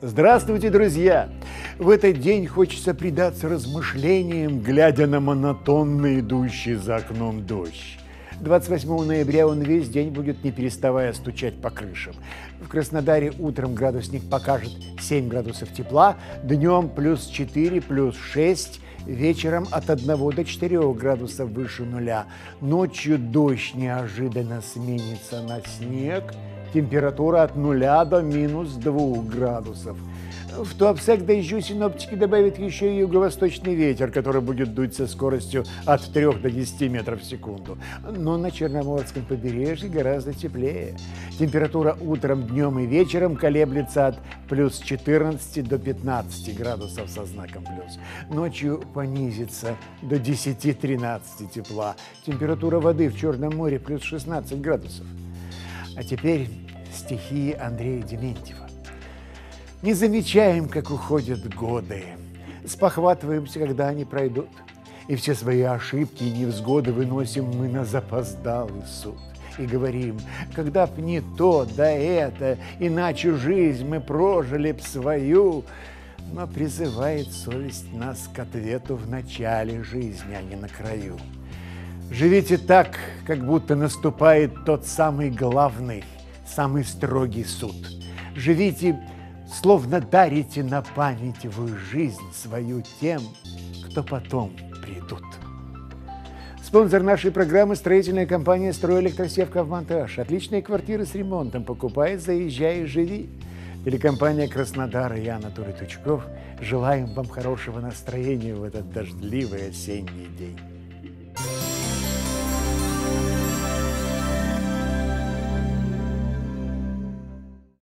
Здравствуйте, друзья! В этот день хочется предаться размышлениям, глядя на монотонно идущий за окном дождь. 28 ноября он весь день будет не переставая стучать по крышам. В Краснодаре утром градусник покажет 7 градусов тепла, днем плюс 4, плюс 6, вечером от 1 до 4 градусов выше нуля. Ночью дождь неожиданно сменится на снег, температура от 0 до минус 2 градусов. В Туапсе к дождю синоптики добавят еще и юго-восточный ветер, который будет дуть со скоростью от 3 до 10 метров в секунду. Но на Черноморском побережье гораздо теплее. Температура утром, днем и вечером колеблется от плюс 14 до 15 градусов со знаком плюс. Ночью понизится до 10-13 тепла. Температура воды в Черном море плюс 16 градусов. А теперь стихи Андрея Дементьева. Не замечаем, как уходят годы, спохватываемся, когда они пройдут, и все свои ошибки и невзгоды выносим мы на запоздалый суд. И говорим, когда б не то, да это, иначе жизнь мы прожили б свою, но призывает совесть нас к ответу в начале жизни, а не на краю. Живите так, как будто наступает тот самый главный, самый строгий суд. Живите словно дарите на память вы жизнь свою тем, кто потом придут. Спонсор нашей программы – строительная компания «Стройэлектросевка в монтаж». Отличные квартиры с ремонтом. Покупай, заезжай и живи. Телекомпания «Краснодар» и Анатолий Тучков. Желаем вам хорошего настроения в этот дождливый осенний день.